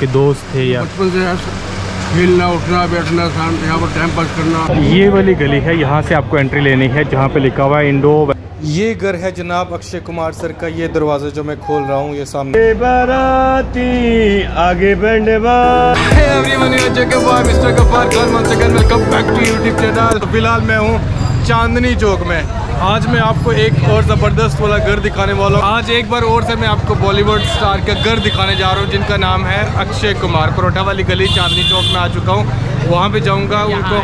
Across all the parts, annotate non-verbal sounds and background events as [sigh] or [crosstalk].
के दोस्त थे या बचपन से यहाँ खेलना उठना बैठना शाम यहाँ पर टाइम पास करना। ये वाली गली है यहाँ से आपको एंट्री लेनी है जहाँ पे लिखा हुआ है इंडो ये घर है जनाब अक्षय कुमार सर का ये दरवाज़ा जो मैं खोल रहा हूँ ये सामने बाराती आगे बढ़ने फ़िलहाल मैं हूँ चांदनी चौक में। आज मैं आपको एक और ज़बरदस्त वाला घर दिखाने वाला हूँ। आज एक बार और से मैं आपको बॉलीवुड स्टार का घर दिखाने जा रहा हूँ जिनका नाम है अक्षय कुमार। परोठा वाली गली चांदनी चौक में आ चुका हूँ। वहाँ पे जाऊँगा उनको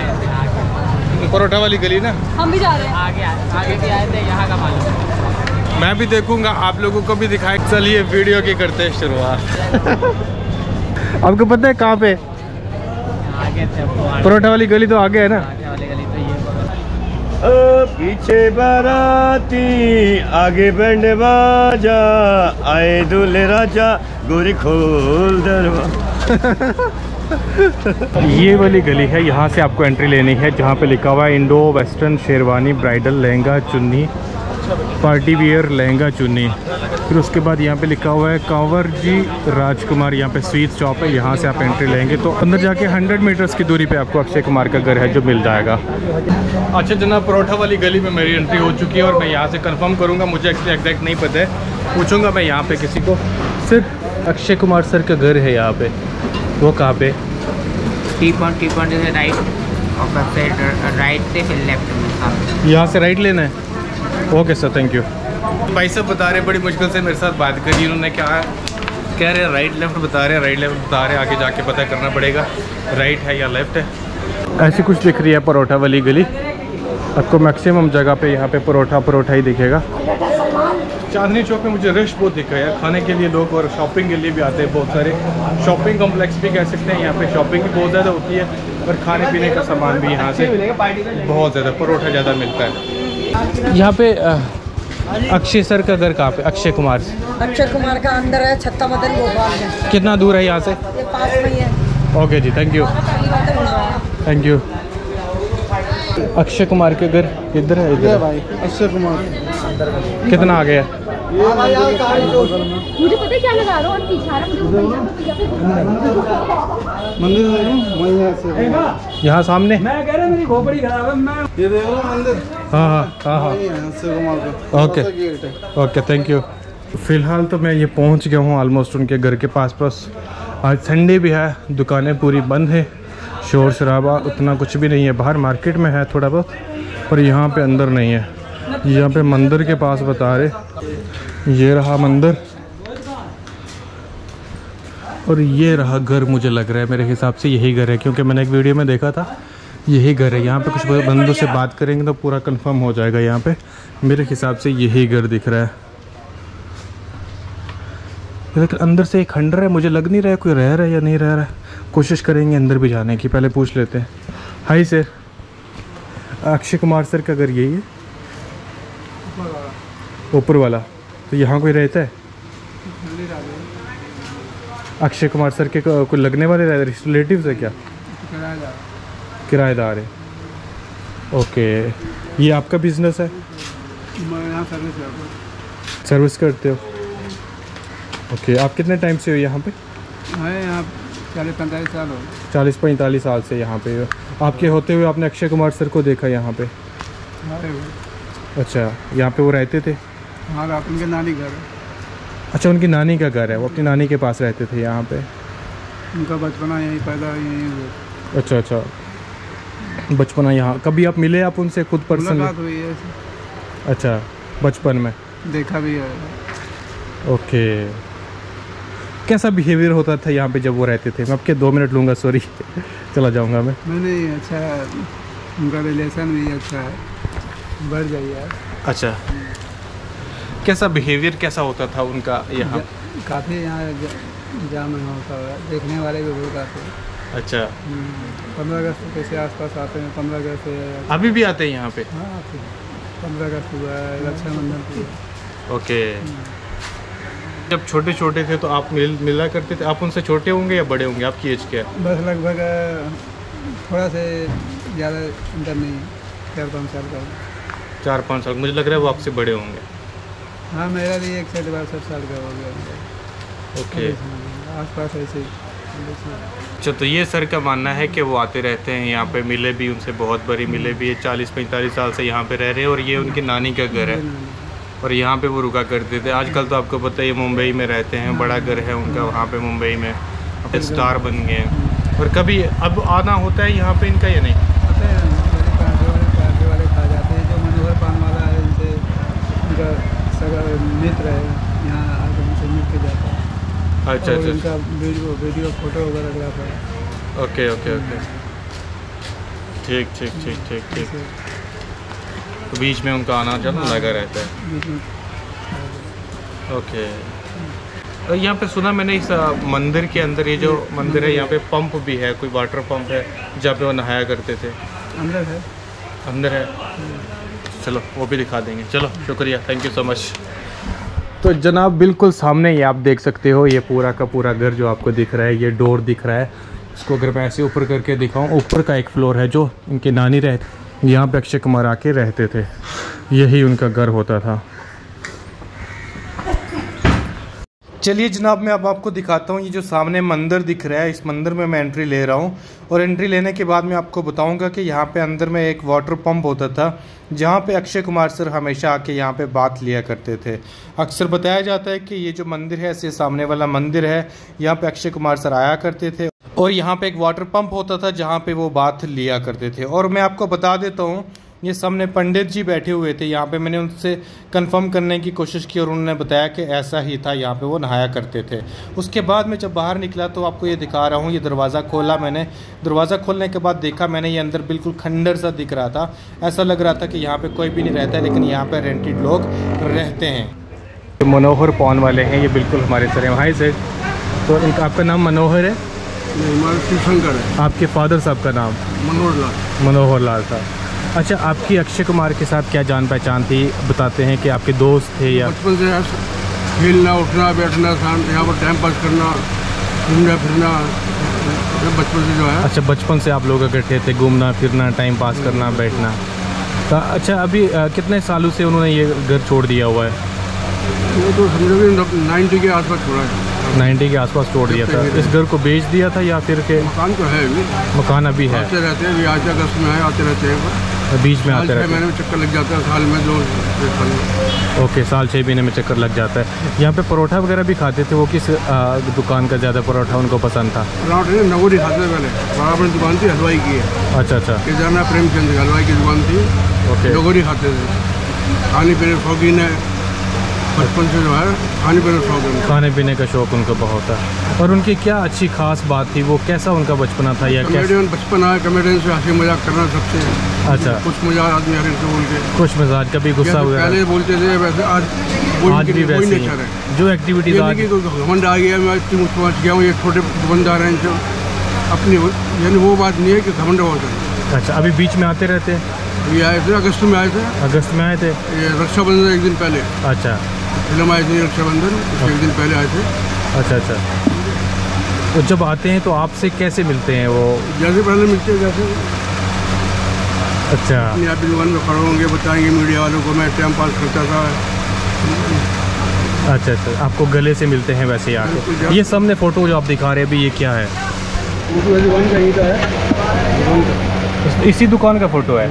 परोठा वाली गली ना? हम भी जा रहे हैं। आगे आगे भी आए थे यहाँ का मालूम मैं भी देखूँगा आप लोगों को भी दिखाए। चलिए वीडियो की करते हैं शुरुआत। [laughs] आपको पता है कहाँ पे? परोठा वाली गली तो आगे है ना? पीछे बाराती, आगे बैंड बाजा, आए दूल्हे राजा, गोरी खोल दरवा [laughs] ये वाली गली है, यहाँ से आपको एंट्री लेनी है, जहाँ पे लिखा हुआ है, Indo, western, sherwani, bridal, lehenga, chunni, party wear, lehenga, चुन्नी। फिर उसके बाद यहाँ पे लिखा हुआ है कंवर जी राजकुमार यहाँ पे स्वीट शॉप है यहाँ से आप एंट्री लेंगे तो अंदर जाके 100 मीटर्स की दूरी पे आपको अक्षय कुमार का घर है जो मिल जाएगा। अच्छा जनाब परोठा वाली गली में मेरी एंट्री हो चुकी है और मैं यहाँ से कंफर्म करूँगा मुझे एग्जैक्ट नहीं पता है। पूछूँगा मैं यहाँ पे किसी को। सिर्फ़ अक्षय कुमार सर का घर है यहाँ पे। वो कहाँ पे? टी पॉइंट टी पॉइंट से राइट और फिर राइट से फिर लेफ़्ट में यहाँ से राइट लेना है? ओके सर थैंक यू भाई साहब बता रहे बड़ी मुश्किल से मेरे साथ बात करी उन्होंने। क्या कह रहे हैं राइट लेफ़्ट बता रहे हैं राइट लेफ़्ट बता रहे हैं आगे जाके पता करना पड़ेगा। राइट है या लेफ़्ट है? ऐसी कुछ दिख रही है परोठा वाली गली? आपको मैक्सिमम जगह पे यहाँ पे परोठा परोठा ही दिखेगा। चांदनी चौक में मुझे रश बहुत दिखा है खाने के लिए लोग और शॉपिंग के लिए भी आते हैं बहुत सारे। शॉपिंग कॉम्प्लेक्स भी कह सकते हैं यहाँ पे शॉपिंग भी बहुत ज़्यादा होती है और खाने पीने का सामान भी यहाँ से बहुत ज़्यादा परोठा ज़्यादा मिलता है। यहाँ पे अक्षय सर का घर कहाँ पे? अक्षय कुमार अक्षय कुमार का अंदर है छत्ता मदन गोपाल में। कितना दूर है यहाँ से? ये पास में ही है। Okay ji thank you thank you Akshay Kumar के घर इधर है इधर? भाई अक्षय कुमार। कितना आ गया मुझे पता है क्या लगा रहा हूँ? और पीछा रहा मुझे ऊपर यहाँ पे- यहाँ पे- मंदिर वही यहाँ से यहाँ सामने। ये देखो मंदिर। हाँ हाँ हाँ हाँ। है ओके। है। ओके थैंक यू फ़िलहाल तो मैं ये पहुँच गया हूँ ऑलमोस्ट उनके घर के पास पास आज संडे भी है दुकानें पूरी बंद है। शोर शराबा उतना कुछ भी नहीं है। बाहर मार्केट में है थोड़ा बहुत पर यहाँ पे अंदर नहीं है। यहाँ पे मंदिर के पास बता रहे। ये रहा मंदिर। और ये रहा घर मुझे लग रहा है, मेरे हिसाब से यही घर है, क्योंकि मैंने एक वीडियो में देखा था, यही घर है। यहाँ पे कुछ बंदों से बात करेंगे तो पूरा कंफर्म हो जाएगा यहाँ पे। मेरे हिसाब से यही घर दिख रहा है। लेकिन अंदर से एक खंडर है, मुझे लग नहीं रहा है कोई रह रहा है या नहीं रह रहा है। कोशिश करेंगे अंदर भी जाने की, पहले पूछ लेते हैं। Hi sir. Akshay Kumar sir का घर यही है। ऊपर वाला। तो यहाँ कोई रहता है? अक्षय कुमार सर के को- कोई लगने वाले रिलेटिव है? क्या? किराएदार है। ओके ये आपका बिज़नेस है? मैं सर्विस सर्विस करते हो। ओके आप कितने टाइम से हो यहाँ पे? मैं यहाँ चालीस पैंतालीस साल हो चालीस पैंतालीस साल से यहाँ पे। हो आपके होते हुए आपने अक्षय कुमार सर को देखा यहाँ पे? अच्छा यहाँ पे वो रहते थे? हमारा अपन नानी घर है। अच्छा उनकी नानी का घर है? वो अपनी नानी के पास रहते थे यहाँ पे? उनका बचपना यहीं पैदा यहीं हुआ। अच्छा अच्छा। बचपना यहाँ कभी आप मिले आप उनसे खुद पर्सनली मुलाकात हुई है अच्छा बचपन में? देखा भी है। ओके। कैसा बिहेवियर होता था यहाँ पे जब वो रहते थे? मैं आपके दो मिनट लूँगा सॉरी चला जाऊँगा मैं। मैंने अच्छा उनका रिलेशन भी अच्छा है। बढ़ जाइए अच्छा। कैसा बिहेवियर कैसा होता था उनका यहाँ? काफ़ी यहाँ जाम होता है देखने वाले भी बहुत आते हैं अच्छा पंद्रह अगस्त कैसे आसपास आते हैं पंद्रह अगस्त से अभी भी आते हैं यहाँ पे? हाँ आते हैं। पंद्रह अगस्त हुआ है रक्षाबंधन हुआ ओके। जब छोटे छोटे थे तो आप मिल मिला करते थे? आप उनसे छोटे होंगे या बड़े होंगे? आपकी एज क्या है? बस लगभग थोड़ा से ज़्यादा अंतर नहीं चार पाँच साल का। चार पाँच साल मुझे लग रहा है वो आपसे बड़े होंगे। हाँ मेरा भी एक साठ बासठ साल का हो गया। ओके। आस पास ऐसे अच्छा तो ये सर का मानना है कि वो आते रहते हैं यहाँ पे मिले भी उनसे बहुत बड़ी मिले भी है चालीस पैंतालीस साल से यहाँ पे रह रहे हैं और ये उनकी नानी का घर है। और यहाँ पे वो रुका करते थे। आजकल तो आपको पता है मुंबई में रहते हैं बड़ा घर है उनका वहाँ पे मुंबई में स्टार बन गए हैं। और कभी अब आना होता है यहाँ पे इनका या नहीं आते हैं मेरे पराठे वाले पराठे वाले खा जाते हैं जो मनोहर पान वाला है उनसे उनका सगा मित्र है यहाँ आकर उनसे मिल के जाता है अच्छा अच्छा उनका वीडियो वीडियो फ़ोटो वगैरह है। Okay okay okay. ठीक ठीक ठीक ठीक ठीक। तो बीच में उनका आना जाना लगा रहता है। ओके। और यहाँ पे सुना मैंने इस मंदिर के अंदर ये जो मंदिर है यहाँ पे पंप भी है कोई वाटर पंप है जहाँ पे वो नहाया करते थे। अंदर है। अंदर है। चलो वो भी दिखा देंगे। चलो शुक्रिया थैंक यू सो मच तो जनाब, बिल्कुल सामने ही आप देख सकते हो, ये पूरा का पूरा घर जो आपको दिख रहा है, ये डोर दिख रहा है। इसको अगर मैं ऐसे ऊपर करके दिखाऊँ, ऊपर का एक फ्लोर है जो इनके नानी रहते यहाँ पे अक्षय कुमार आके रहते थे। यही उनका घर होता था। चलिए जनाब, मैं अब आपको दिखाता हूँ ये जो सामने मंदिर दिख रहा है। इस मंदिर में मैं एंट्री ले रहा हूँ और एंट्री लेने के बाद मैं आपको बताऊँगा कि यहाँ पे अंदर में एक वाटर पंप होता था, जहाँ पे अक्षय कुमार सर हमेशा आके यहाँ पे बात लिया करते थे। अक्सर बताया जाता है कि ये जो मंदिर है, ऐसे सामने वाला मंदिर है, यहाँ पे अक्षय कुमार सर आया करते थे और यहाँ पे एक वाटर पंप होता था, जहाँ पे वो बात लिया करते थे। और मैं आपको बता देता हूँ ये सामने पंडित जी बैठे हुए थे। यहाँ पे मैंने उनसे कंफर्म करने की कोशिश की और उन्होंने बताया कि ऐसा ही था यहाँ पे वो नहाया करते थे। उसके बाद मैं जब बाहर निकला तो आपको ये दिखा रहा हूँ ये दरवाज़ा खोला मैंने। दरवाज़ा खोलने के बाद देखा मैंने ये अंदर बिल्कुल खंडर सा दिख रहा था। ऐसा लग रहा था कि यहाँ पर कोई भी नहीं रहता है लेकिन यहाँ पर रेंटेड लोग रहते हैं। मनोहर पौन वाले हैं ये बिल्कुल हमारे सर हैं। सर तो इनका आपका नाम मनोहर है? हमारा शिवशंकर है। आपके फादर साहब का नाम? मनोहर लाल। मनोहर लाल था अच्छा आपकी अक्षय कुमार के साथ क्या जान पहचान थी? बताते हैं कि आपके दोस्त थे या बचपन से खेलना उठना बैठना यहाँ पर टाइम पास करना घूमना फिरना बचपन से जो है। अच्छा बचपन से आप लोग इकट्ठे थे घूमना फिरना टाइम पास करना बैठना। तो अच्छा अभी अ, कितने सालों से उन्होंने ये घर छोड़ दिया हुआ है? वो तो समझो कि नाइन्टी के आसपास छोड़ा है। 90 के आसपास छोड़ दिया था। इस घर को बेच दिया था या फिर के मकान तो है अभी। मकान अभी है। आते रहते हैं अभी आज अगस्त में है आते रहते हैं। बीच में आते रहते हैं। में चक्कर लग जाता है साल में हैं ओके साल छः महीने में चक्कर लग जाता है। यहाँ पे परोठा वगैरह भी खाते थे वो किस आ, दुकान का ज़्यादा परोठा उनको पसंद था? परोठा नहीं नगोरी खाते पहले। बराबर दुकान थी हलवाई की है। अच्छा अच्छा। जाना प्रेमचंद हलवाई की दुकान थी। ओके। नगोरी खाते थे। खाने पीने शौकीन है बचपन से जो है खाने पीने के शौकीन है खाने पीने का शौक उनको बहुत था और उनकी क्या अच्छी खास बात थी? वो कैसा उनका बचपना था या कॉमेडियन बचपन आया कॉमेडियन से हँसी मज़ाक करना सबसे अच्छा। कुछ मज़ाक आदमी हर एक से बोल के। खुश मिजाज कभी गुस्सा जैसे वगैरह। पहले बोलते थे वैसे आज आज भी वैसे ही जो एक्टिविटीज़ आज नहीं घमंड आ गया मैं इतनी मुझ पहुँच गया हूँ ये छोटे दुकानदार हैं जो अपनी यानी वो बात नहीं है कि घमंड बहुत है अच्छा अभी बीच में आते रहते हैं? ये आए थे अगस्त में आए थे। अगस्त में आए थे। ये रक्षाबंधन एक दिन पहले। अच्छा। फ़िल्म आई थी रक्षाबंधन उसके एक दिन पहले आए थे। अच्छा अच्छा। तो जब आते हैं तो आपसे कैसे मिलते हैं वो? जैसे पहले मिलते हैं जैसे। अच्छा। अपनी आप दुकान में खड़े होंगे बताएँगे मीडिया वालों को मैं टाइम पास करता था। अच्छा अच्छा। आपको गले से मिलते हैं वैसे ही आके। ये सामने फ़ोटो जो आप दिखा रहे हैं अभी ये क्या है? दुकान ही। है इसी दुकान का फ़ोटो है?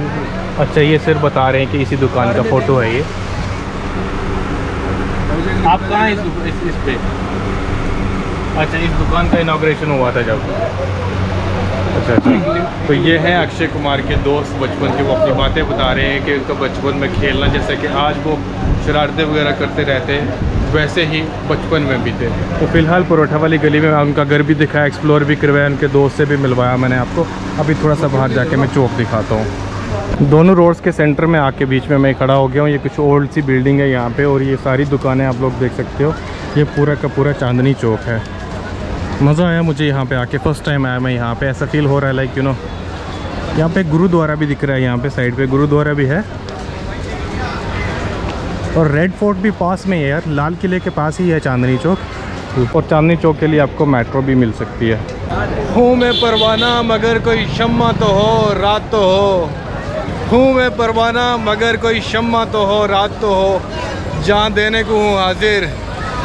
अच्छा ये सिर्फ़ बता रहे हैं कि इसी दुकान का फ़ोटो है ये। आप कहाँ इस, इस, इस पे? अच्छा इस दुकान का इनाग्रेशन हुआ था जब। अच्छा अच्छा। तो ये हैं अक्षय कुमार के दोस्त बचपन के वो अपनी बातें बता रहे हैं कि उनका बचपन में खेलना जैसे कि आज वो शरारतें वगैरह करते रहते वैसे ही बचपन में भी थे तो फ़िलहाल परोठा वाली गली में उनका घर भी दिखाया एक्सप्लोर भी करवाया उनके दोस्त से भी मिलवाया मैंने आपको। अभी थोड़ा सा बाहर जाके मैं चौक दिखाता हूँ। दोनों रोड्स के सेंटर में आके बीच में मैं खड़ा हो गया हूँ। ये कुछ ओल्ड सी बिल्डिंग है यहाँ पे और ये सारी दुकानें आप लोग देख सकते हो। ये पूरा का पूरा चांदनी चौक है। मज़ा आया मुझे यहाँ पे आके फ़र्स्ट टाइम आया मैं यहाँ पे। ऐसा फील हो रहा है लाइक यू नो यहाँ पे गुरुद्वारा भी दिख रहा है, यहाँ पे साइड पे गुरुद्वारा भी है। और रेड फोर्ट भी पास में है यार, लाल किले के पास ही है चांदनी चौक। और चांदनी चौक के लिए आपको मेट्रो भी मिल सकती है। हूँ मैं परवाना, मगर कोई शम्मा तो हो, रात तो हो। हूँ मैं परवाना, मगर कोई शम्मा तो हो, रात तो हो जहाँ देने को हूँ हाजिर,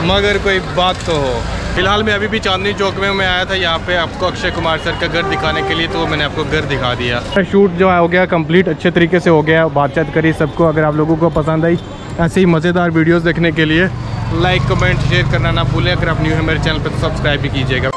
मगर कोई बात तो हो। फ़िलहाल मैं अभी भी चांदनी चौक में मैं आया था यहाँ पे आपको अक्षय कुमार सर का घर दिखाने के लिए तो मैंने आपको घर दिखा दिया। शूट जो है, हो गया कंप्लीट अच्छे तरीके से हो गया, बातचीत करी सबको, अगर आप लोगों को पसंद आई, ऐसे ही मज़ेदार वीडियोस देखने के लिए लाइक कमेंट शेयर करना ना भूलें, अगर आप न्यू है मेरे चैनल पर तो सब्सक्राइब भी कीजिएगा।